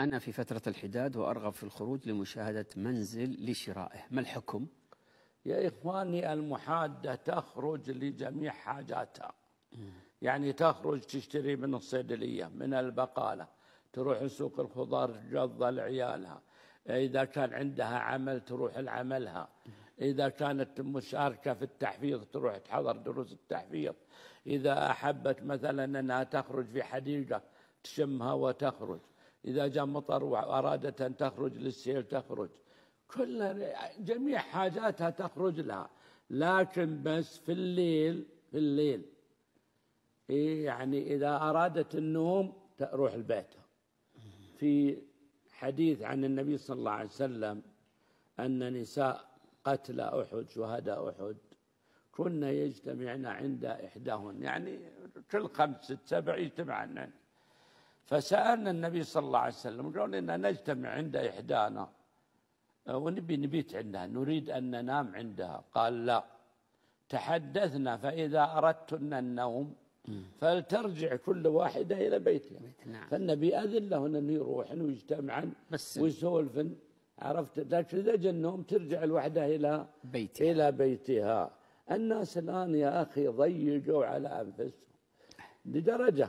أنا في فترة الحداد وأرغب في الخروج لمشاهدة منزل لشرائه. ما الحكم؟ يا إخواني المحادة تخرج لجميع حاجاتها. يعني تخرج تشتري من الصيدلية من البقالة تروح سوق الخضار تجضى لعيالها. إذا كان عندها عمل تروح لعملها. إذا كانت مشاركة في التحفيظ تروح تحضر دروس التحفيظ. إذا أحبت مثلا أنها تخرج في حديقة تشمها وتخرج. إذا جاء مطر وأرادت أن تخرج للسيل تخرج. كل جميع حاجاتها تخرج لها. لكن بس في الليل في الليل. يعني إذا أرادت النوم تروح لبيتها. في حديث عن النبي صلى الله عليه وسلم أن نساء قتل أحد شهداء أحد. كنا يجتمعن عند إحداهن. يعني كل خمس ست سبع يجتمعن. فسألنا النبي صلى الله عليه وسلم قال إننا نجتمع عند إحدانا. ونبي نبيت عندها نريد أن ننام عندها. قال لا. تحدثنا فإذا أردتن النوم فلترجع كل واحدة إلى بيتها. نعم. فالنبي أذن لهن أن يروحن ويجتمعن ويسولفن. عرفت؟ لكن إذا جاء النوم ترجع الوحدة إلى بيتها. إلى بيتها. الناس الآن يا أخي ضيقوا على أنفسهم لدرجة.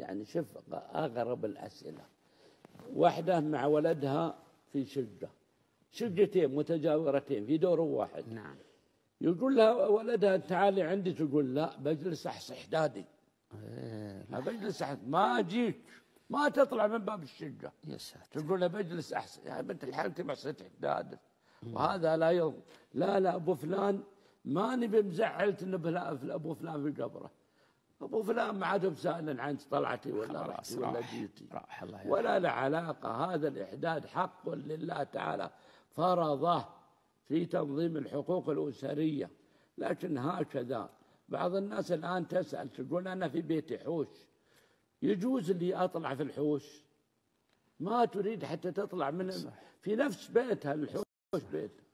يعني شوف أغرب الأسئلة. واحدة مع ولدها في شقة. شقتين متجاورتين في دور واحد. نعم. يقول لها ولدها تعالي عندي. تقول لا بجلس أحصي حدادي إيه، ما بجلس أحصي ما أجيك. ما تطلع من باب الشقة. يا ساتر. تقول له بجلس أحسن يا بنت الحلال أنت محصيت حدادك وهذا لا يض لا لا أبو فلان ما نبي مزعلت إنه بلا- أبو فلان في قبره. أبو فلان ما عاد بسائل عن طلعتي ولا رحتي ولا جيتي. راح الله. ولا له علاقة هذا الإحداد حق لله تعالى فرضه في تنظيم الحقوق الأسرية. لكن هكذا بعض الناس الآن تسأل تقول أنا في بيتي حوش يجوز لي أطلع في الحوش؟ ما تريد حتى تطلع من في نفس بيتها الحوش بيتها.